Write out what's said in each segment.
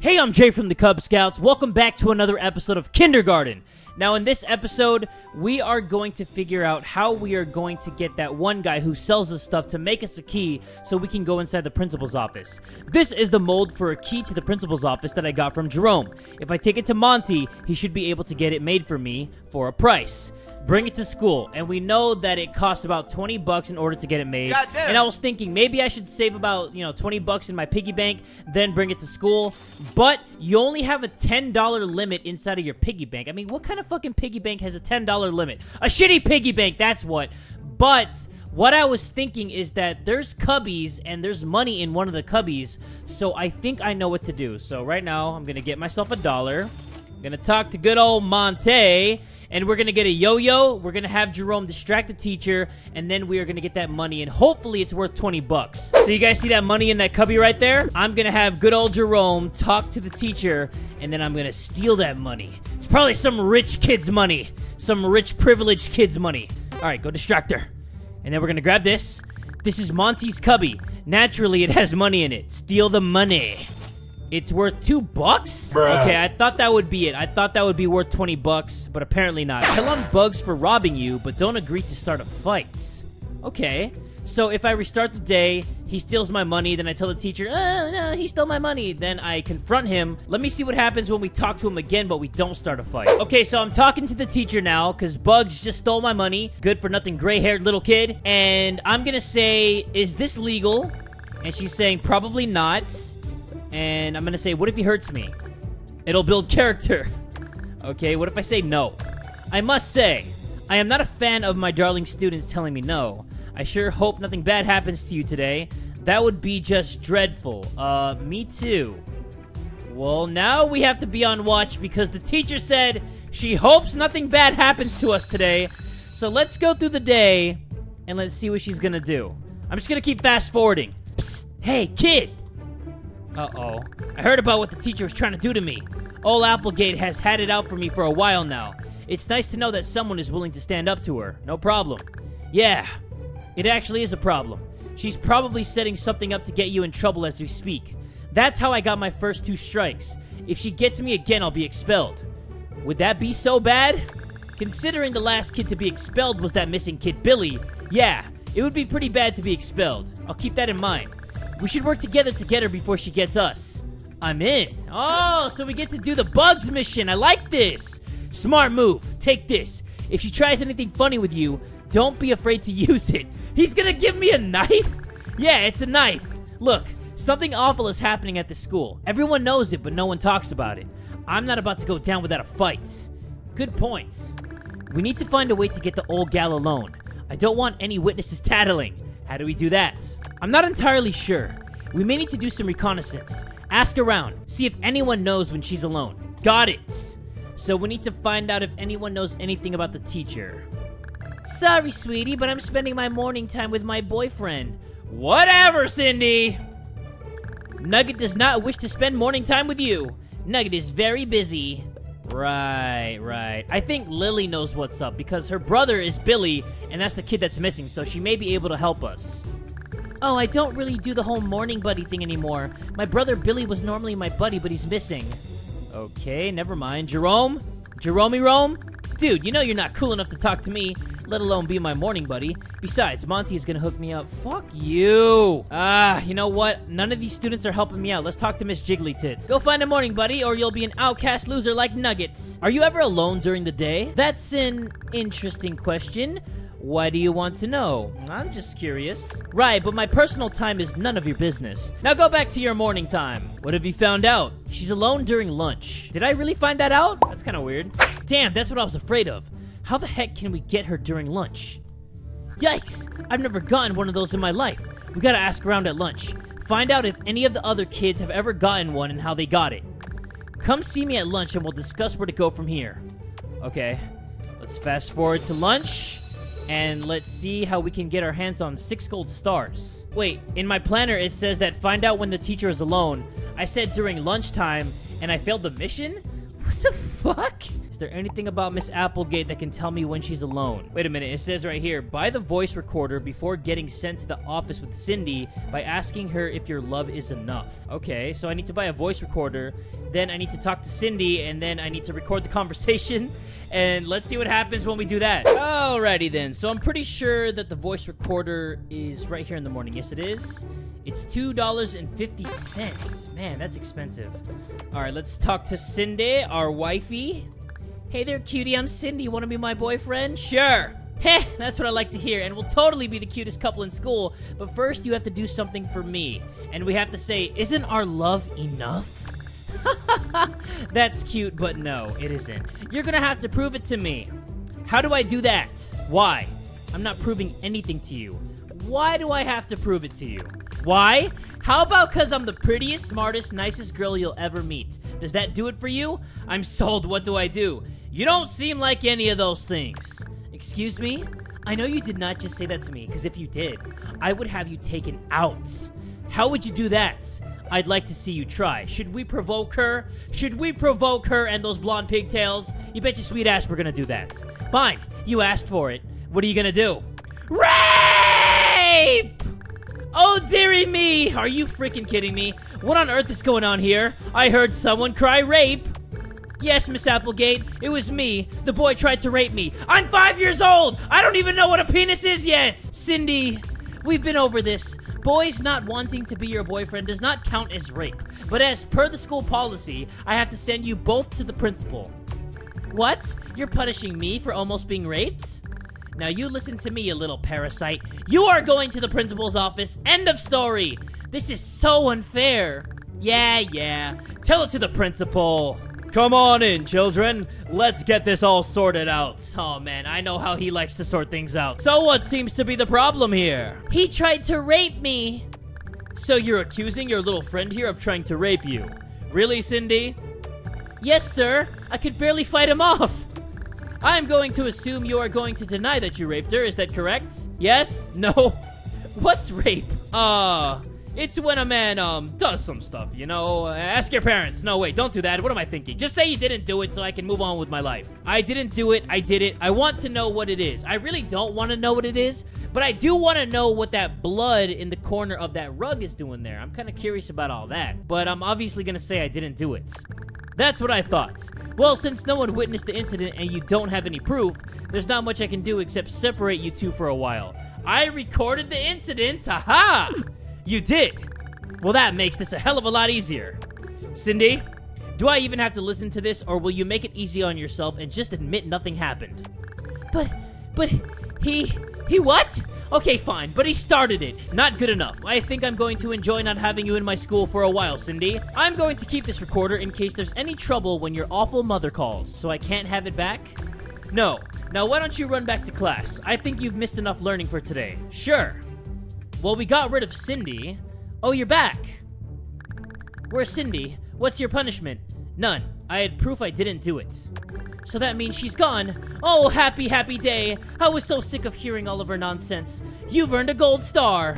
Hey, I'm Jay from the Kubz Scouts. Welcome back to another episode of Kindergarten. Now, in this episode, we are going to figure out how we are going to get that one guy who sells us stuff to make us a key so we can go inside the principal's office. This is the mold for a key to the principal's office that I got from Jerome. If I take it to Monty, he should be able to get it made for me for a price bring it to school. And we know that it costs about 20 bucks in order to get it made. And I was thinking maybe I should save about, you know, 20 bucks in my piggy bank, then bring it to school. But you only have a $10 limit inside of your piggy bank. I mean, what kind of fucking piggy bank has a $10 limit? A shitty piggy bank, that's what. But what I was thinking is that there's cubbies and there's money in one of the cubbies, so I think I know what to do. So right now, I'm gonna get myself a dollar. I'm gonna talk to good old Monty, and we're gonna get a yo-yo. We're gonna have Jerome distract the teacher, and then we are gonna get that money, and hopefully it's worth 20 bucks. So you guys see that money in that cubby right there? I'm gonna have good old Jerome talk to the teacher, and then I'm gonna steal that money. It's probably some rich kid's money, some rich privileged kid's money. All right, go distract her. And then we're gonna grab this. This is Monty's cubby. Naturally, it has money in it. Steal the money. It's worth two bucks? Bruh. Okay, I thought that would be it. I thought that would be worth 20 bucks, but apparently not. Tell on Buggs for robbing you, but don't agree to start a fight. Okay. So if I restart the day, he steals my money, then I tell the teacher, oh, no, he stole my money. Then I confront him. Let me see what happens when we talk to him again, but we don't start a fight. Okay, so I'm talking to the teacher now, because Buggs just stole my money. Good for nothing gray-haired little kid. And I'm gonna say, is this legal? And she's saying, probably not. And I'm gonna say, what if he hurts me? It'll build character. Okay, what if I say no? I must say, I am not a fan of my darling students telling me no. I sure hope nothing bad happens to you today. That would be just dreadful. Uh, me too. Well, now we have to be on watch because the teacher said she hopes nothing bad happens to us today. So let's go through the day and let's see what she's gonna do. I'm just gonna keep fast forwarding. Psst, hey, kid! Uh oh. I heard about what the teacher was trying to do to me. Old Applegate has had it out for me for a while now. It's nice to know that someone is willing to stand up to her. No problem. Yeah, it actually is a problem. She's probably setting something up to get you in trouble as we speak. That's how I got my first two strikes. If she gets me again, I'll be expelled. Would that be so bad? Considering the last kid to be expelled was that missing kid Billy, yeah, it would be pretty bad to be expelled. I'll keep that in mind. We should work together to get her before she gets us. I'm in. Oh, so we get to do the Buggs mission. I like this. Smart move. Take this. If she tries anything funny with you, don't be afraid to use it. He's gonna give me a knife? Yeah, it's a knife. Look, something awful is happening at the school. Everyone knows it, but no one talks about it. I'm not about to go down without a fight. Good point. We need to find a way to get the old gal alone. I don't want any witnesses tattling. How do we do that? I'm not entirely sure. We may need to do some reconnaissance. Ask around. See if anyone knows when she's alone. Got it. So we need to find out if anyone knows anything about the teacher. Sorry, sweetie, but I'm spending my morning time with my boyfriend. Whatever, Cindy. Nugget does not wish to spend morning time with you. Nugget is very busy. Right, right. I think Lily knows what's up because her brother is Billy, and that's the kid that's missing, so she may be able to help us. Oh, I don't really do the whole morning buddy thing anymore. My brother Billy was normally my buddy, but he's missing. Okay, never mind. Jerome? Jerome Rome? Dude, you know you're not cool enough to talk to me, let alone be my morning buddy. Besides, Monty is gonna hook me up. Fuck you! Ah, you know what? None of these students are helping me out. Let's talk to Miss Jiggly Tits. Go find a morning buddy, or you'll be an outcast loser like Nuggets. Are you ever alone during the day? That's an interesting question. Why do you want to know? I'm just curious. Right, but my personal time is none of your business. Now go back to your morning time. What have you found out? She's alone during lunch. Did I really find that out? That's kind of weird. Damn, that's what I was afraid of. How the heck can we get her during lunch? Yikes! I've never gotten one of those in my life. We gotta ask around at lunch. Find out if any of the other kids have ever gotten one and how they got it. Come see me at lunch and we'll discuss where to go from here. Okay, let's fast forward to lunch and let's see how we can get our hands on six gold stars. Wait, in my planner it says that find out when the teacher is alone. I said during lunchtime and I failed the mission? What the fuck? Is there anything about Miss Applegate that can tell me when she's alone? Wait a minute, it says right here, buy the voice recorder before getting sent to the office with Cindy by asking her if your love is enough. Okay, so I need to buy a voice recorder, then I need to talk to Cindy, and then I need to record the conversation. And let's see what happens when we do that. Alrighty then, so I'm pretty sure that the voice recorder is right here in the morning. Yes, it is. It's $2.50. Man, that's expensive. All right, let's talk to Cindy, our wifey. Hey there, cutie. I'm Cindy. To be my boyfriend? Sure. Heh, that's what I like to hear, and we'll totally be the cutest couple in school. But first, you have to do something for me. And we have to say, Isn't our love enough? That's cute, but no, it isn't. You're gonna have to prove it to me. How do I do that? Why? I'm not proving anything to you. Why do I have to prove it to you? Why? How about because I'm the prettiest, smartest, nicest girl you'll ever meet? Does that do it for you? I'm sold. What do I do? You don't seem like any of those things. Excuse me? I know you did not just say that to me, because if you did, I would have you taken out. How would you do that? I'd like to see you try. Should we provoke her? Should we provoke her and those blonde pigtails? You bet your sweet ass we're gonna do that. Fine, you asked for it. What are you gonna do? Rape! Oh, dearie me! Are you freaking kidding me? What on earth is going on here? I heard someone cry rape. Yes, Miss Applegate, it was me. The boy tried to rape me. I'm five years old! I don't even know what a penis is yet! Cindy, we've been over this. Boys not wanting to be your boyfriend does not count as rape. But as per the school policy, I have to send you both to the principal. What? You're punishing me for almost being raped? Now you listen to me, you little parasite. You are going to the principal's office. End of story. This is so unfair. Yeah, yeah. Tell it to the principal. Come on in, children. Let's get this all sorted out. Oh man, I know how he likes to sort things out. So what seems to be the problem here? He tried to rape me. So you're accusing your little friend here of trying to rape you? Really, Cindy? Yes, sir. I could barely fight him off. I'm going to assume you are going to deny that you raped her. Is that correct? Yes? No? What's rape? Uh, it's when a man, um, does some stuff, you know? Ask your parents. No, wait, don't do that. What am I thinking? Just say you didn't do it so I can move on with my life. I didn't do it. I did it. I want to know what it is. I really don't want to know what it is, but I do want to know what that blood in the corner of that rug is doing there. I'm kind of curious about all that, but I'm obviously going to say I didn't do it. That's what I thought. Well, since no one witnessed the incident and you don't have any proof, there's not much I can do except separate you two for a while. I recorded the incident. Haha! You did. Well, that makes this a hell of a lot easier. Cindy, do I even have to listen to this, or will you make it easy on yourself and just admit nothing happened? But, but, he, he what? Okay, fine, but he started it. Not good enough. I think I'm going to enjoy not having you in my school for a while, Cindy. I'm going to keep this recorder in case there's any trouble when your awful mother calls, so I can't have it back? No. Now, why don't you run back to class? I think you've missed enough learning for today. Sure. Well, we got rid of Cindy. Oh, you're back. Where's Cindy? What's your punishment? None. I had proof I didn't do it. So that means she's gone. Oh, happy, happy day. I was so sick of hearing all of her nonsense. You've earned a gold star.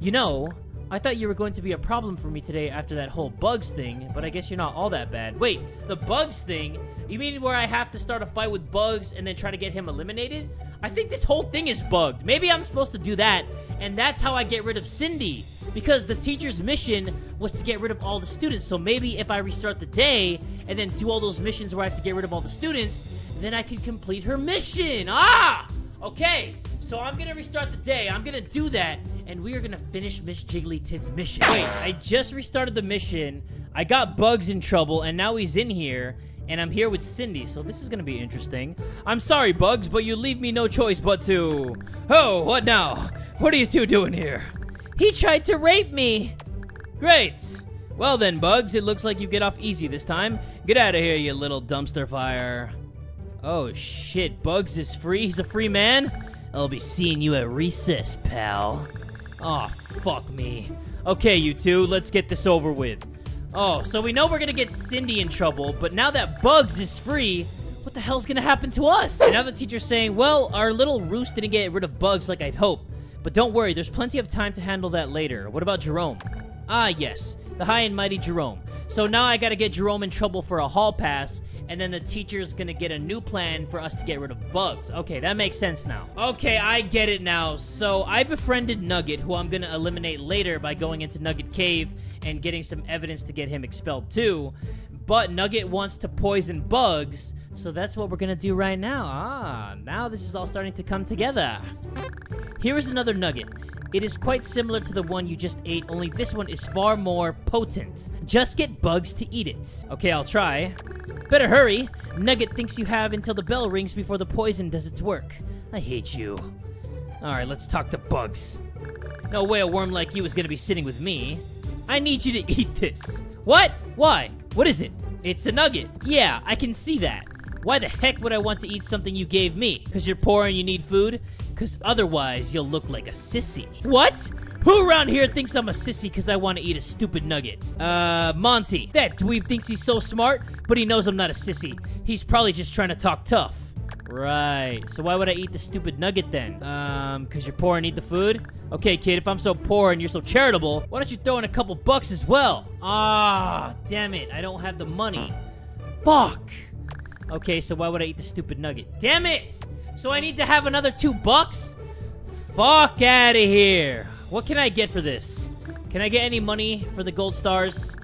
You know, I thought you were going to be a problem for me today after that whole Buggs thing, but I guess you're not all that bad. Wait, the Buggs thing? You mean where I have to start a fight with bugs and then try to get him eliminated? I think this whole thing is bugged. Maybe I'm supposed to do that, and that's how I get rid of Cindy. Because the teacher's mission was to get rid of all the students. So maybe if I restart the day and then do all those missions where I have to get rid of all the students, then I can complete her mission. Ah! Okay, so I'm gonna restart the day. I'm gonna do that, and we are gonna finish Miss Jiggly Tits' mission. Wait, I just restarted the mission. I got Buggs in trouble, and now he's in here, and I'm here with Cindy, so this is gonna be interesting. I'm sorry, Buggs, but you leave me no choice but to. Oh, what now? What are you two doing here? He tried to rape me. Great. Well then, Buggs, it looks like you get off easy this time. Get out of here, you little dumpster fire. Oh shit, Buggs is free? He's a free man? I'll be seeing you at recess, pal. Oh, fuck me. Okay, you two, let's get this over with. Oh, so we know we're gonna get Cindy in trouble, but now that Buggs is free, what the hell's gonna happen to us? And now the teacher's saying, well, our little roost didn't get rid of Buggs like I'd hoped. But don't worry, there's plenty of time to handle that later. What about Jerome? Ah, yes, the high and mighty Jerome. So now I gotta get Jerome in trouble for a hall pass, and then the teacher's gonna get a new plan for us to get rid of Buggs. Okay, that makes sense now. Okay, I get it now. So I befriended Nugget, who I'm gonna eliminate later by going into Nugget Cave and getting some evidence to get him expelled too. But Nugget wants to poison Buggs, so that's what we're gonna do right now. Ah, now this is all starting to come together. Here is another nugget. It is quite similar to the one you just ate, only this one is far more potent. Just get Buggs to eat it. Okay, I'll try. Better hurry. Nugget thinks you have until the bell rings before the poison does its work. I hate you. Alright, let's talk to Buggs. No way a worm like you is gonna be sitting with me. I need you to eat this. What? Why? What is it? It's a nugget. Yeah, I can see that. Why the heck would I want to eat something you gave me? Because you're poor and you need food? Because otherwise, you'll look like a sissy. What? Who around here thinks I'm a sissy because I want to eat a stupid nugget? Uh, Monty. That dweeb thinks he's so smart, but he knows I'm not a sissy. He's probably just trying to talk tough. Right. So why would I eat the stupid nugget then? Um, because you're poor and need the food? Okay, kid, if I'm so poor and you're so charitable, why don't you throw in a couple bucks as well? Ah, damn it. I don't have the money. Fuck. Okay, so why would I eat the stupid nugget? Damn it! So I need to have another two bucks? Fuck out of here. What can I get for this? Can I get any money for the gold stars?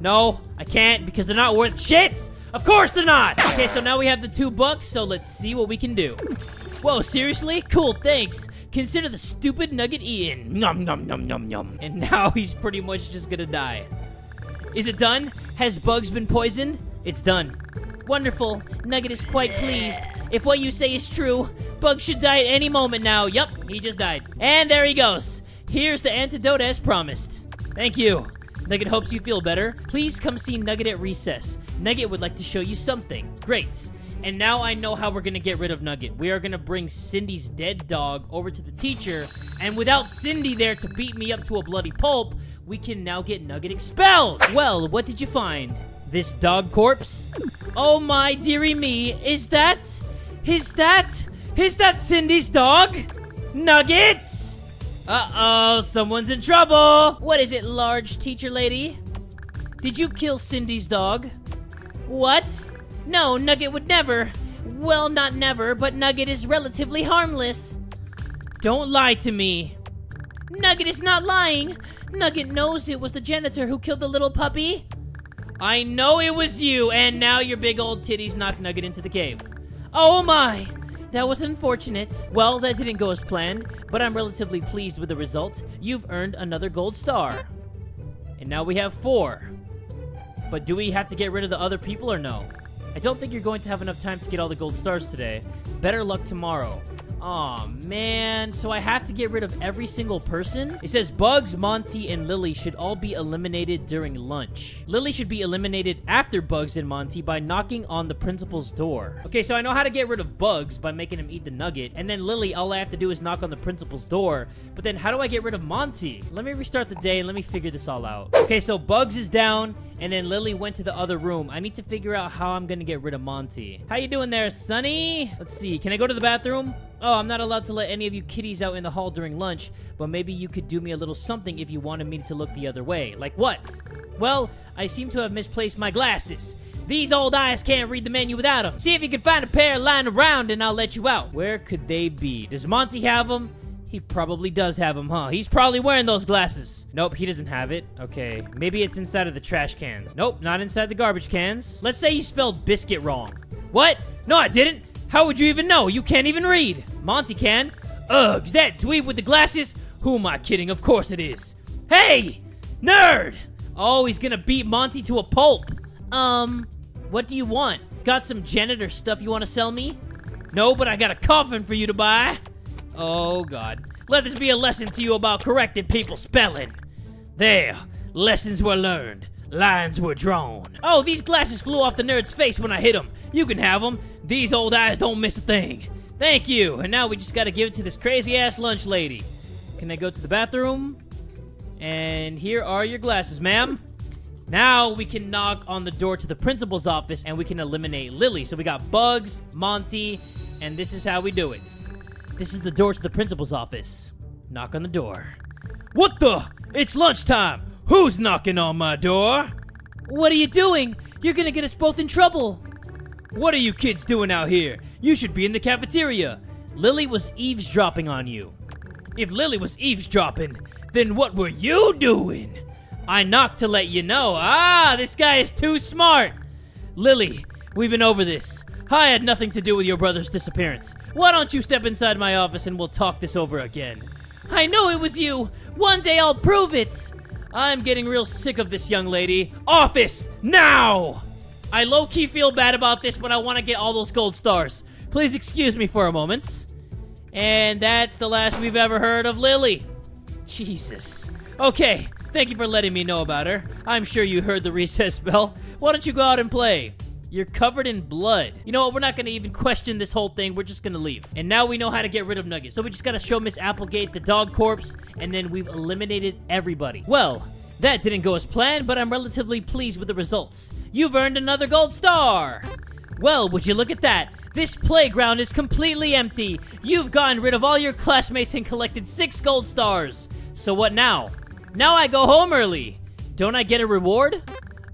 No, I can't because they're not worth shit! Of course they're not! Okay, so now we have the two bucks, so let's see what we can do. Whoa, seriously? Cool, thanks. Consider the stupid nugget eaten. Nom nom nom nom nom. And now he's pretty much just gonna die. Is it done? Has Buggs been poisoned? It's done. Wonderful. Nugget is quite pleased. If what you say is true, Bug should die at any moment now. Yup, he just died. And there he goes. Here's the antidote as promised. Thank you. Nugget hopes you feel better. Please come see Nugget at recess. Nugget would like to show you something. Great. And now I know how we're gonna get rid of Nugget. We are gonna bring Cindy's dead dog over to the teacher, and without Cindy there to beat me up to a bloody pulp, we can now get Nugget expelled. Well, what did you find? This dog corpse? Oh my dearie me, is that? Is that? Is that Cindy's dog? Nugget? Uh-oh, someone's in trouble. What is it, large teacher lady? Did you kill Cindy's dog? What? No, Nugget would never. Well, not never, but Nugget is relatively harmless. Don't lie to me. Nugget is not lying. Nugget knows it was the janitor who killed the little puppy. I know it was you, and now your big old titties knocked Nugget into the cave. Oh my! That was unfortunate. Well, that didn't go as planned, but I'm relatively pleased with the result. You've earned another gold star. And now we have four. But do we have to get rid of the other people or no? I don't think you're going to have enough time to get all the gold stars today. Better luck tomorrow. Aw, man. So I have to get rid of every single person? It says Buggs, Monty, and Lily should all be eliminated during lunch. Lily should be eliminated after Buggs and Monty by knocking on the principal's door. Okay, so I know how to get rid of Buggs by making him eat the nugget. And then Lily, all I have to do is knock on the principal's door. But then how do I get rid of Monty? Let me restart the day and let me figure this all out. Okay, so Buggs is down and then Lily went to the other room. I need to figure out how I'm gonna get rid of Monty. How you doing there, Sonny? Let's see. Can I go to the bathroom? Oh, Oh, I'm not allowed to let any of you kitties out in the hall during lunch, but maybe you could do me a little something if you wanted me to look the other way. Like what? Well, I seem to have misplaced my glasses. These old eyes can't read the menu without them. See if you can find a pair lying around and I'll let you out. Where could they be? Does Monty have them? He probably does have them, huh? He's probably wearing those glasses. Nope, he doesn't have it. Okay, maybe it's inside of the trash cans. Nope, not inside the garbage cans. Let's say he spelled biscuit wrong. What? No, I didn't. How would you even know? You can't even read. Monty can. Ugh, is that dweeb with the glasses? Who am I kidding? Of course it is. Hey! Nerd! Oh, he's gonna beat Monty to a pulp. Um, what do you want? Got some janitor stuff you want to sell me? No, but I got a coffin for you to buy. Oh, God. Let this be a lesson to you about correcting people's spelling. There, lessons were learned. Lines were drawn. Oh, these glasses flew off the nerd's face when I hit him. You can have them. These old eyes don't miss a thing. Thank you. And now we just gotta give it to this crazy ass lunch lady. Can I go to the bathroom? And here are your glasses, ma'am. Now we can knock on the door to the principal's office and we can eliminate Lily. So we got Buggs, Monty, and this is how we do it. This is the door to the principal's office. Knock on the door. What the? It's lunchtime. Who's knocking on my door? What are you doing? You're gonna get us both in trouble. What are you kids doing out here? You should be in the cafeteria. Lily was eavesdropping on you. If Lily was eavesdropping, then what were you doing? I knocked to let you know. Ah, this guy is too smart. Lily, we've been over this. I had nothing to do with your brother's disappearance. Why don't you step inside my office and we'll talk this over again? I know it was you. One day I'll prove it. I'm getting real sick of this young lady. Office, now! I low key feel bad about this, but I want to get all those gold stars. Please excuse me for a moment. And that's the last we've ever heard of Lily. Jesus. Okay, thank you for letting me know about her. I'm sure you heard the recess bell. Why don't you go out and play? You're covered in blood. You know what? We're not going to even question this whole thing. We're just going to leave. And now we know how to get rid of Nugget. So we just got to show Miss Applegate the dog corpse, and then we've eliminated everybody. Well, that didn't go as planned, but I'm relatively pleased with the results. You've earned another gold star! Well, would you look at that? This playground is completely empty. You've gotten rid of all your classmates and collected six gold stars. So what now? Now I go home early. Don't I get a reward?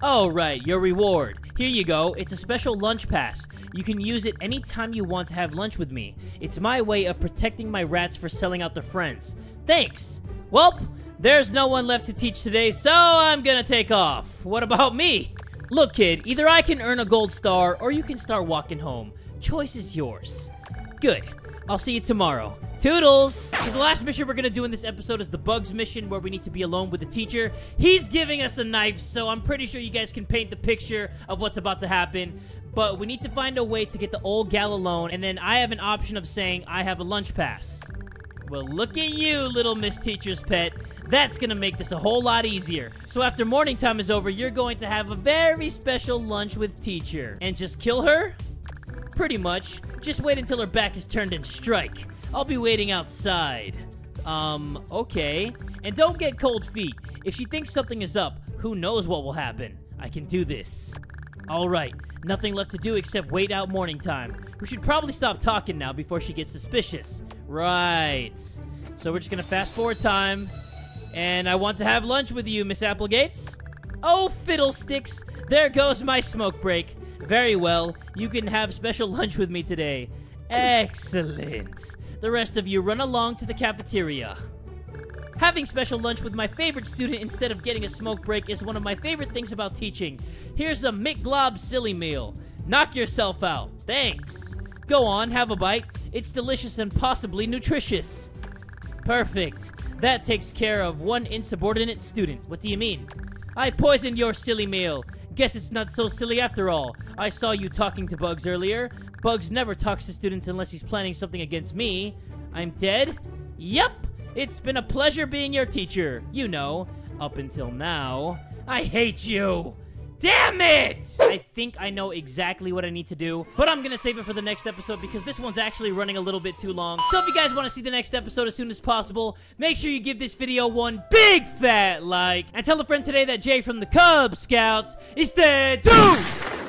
Oh, right, your reward. Here you go. It's a special lunch pass. You can use it anytime you want to have lunch with me. It's my way of protecting my rats for selling out their friends. Thanks. Welp, there's no one left to teach today, so I'm gonna take off. What about me? Look, kid, either I can earn a gold star or you can start walking home. Choice is yours. Good. I'll see you tomorrow. Toodles! So the last mission we're gonna do in this episode is the Buggs mission, where we need to be alone with the teacher. He's giving us a knife, so I'm pretty sure you guys can paint the picture of what's about to happen. But we need to find a way to get the old gal alone, and then I have an option of saying I have a lunch pass. Well, look at you, little Miss Teacher's Pet. That's gonna make this a whole lot easier. So after morning time is over, you're going to have a very special lunch with teacher. And just kill her? Pretty much. Just wait until her back is turned and strike. I'll be waiting outside. Um, okay. And don't get cold feet. If she thinks something is up, who knows what will happen. I can do this. Alright, nothing left to do except wait out morning time. We should probably stop talking now before she gets suspicious. Right. So we're just gonna fast forward time. And I want to have lunch with you, Miss Applegates. Oh, fiddlesticks! There goes my smoke break. Very well, you can have special lunch with me today. Excellent. The rest of you run along to the cafeteria. Having special lunch with my favorite student instead of getting a smoke break is one of my favorite things about teaching. Here's a McGlob silly meal. Knock yourself out. Thanks. Go on, have a bite. It's delicious and possibly nutritious. Perfect. That takes care of one insubordinate student. What do you mean? I poisoned your silly meal. Guess it's not so silly after all. I saw you talking to Buggs earlier. Buggs never talks to students unless he's planning something against me. I'm dead? Yep! It's been a pleasure being your teacher. You know, up until now. I hate you! Damn it! I think I know exactly what I need to do, but I'm gonna save it for the next episode because this one's actually running a little bit too long. So if you guys want to see the next episode as soon as possible, make sure you give this video one big fat like, and tell a friend today that Jay from the Kubz Scouts is dead too!